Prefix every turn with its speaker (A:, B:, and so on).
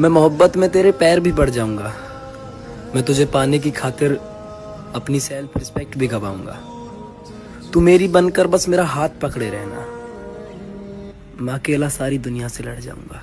A: मैं मोहब्बत में तेरे पैर भी पड़ जाऊँगा। मैं तुझे पाने की खातिर अपनी सेल्फ रिस्पेक्ट भी गवाऊँगा। तू मेरी बनकर बस मेरा हाथ पकड़े रहना। मैं अकेला सारी दुनिया से लड़ जाऊँगा।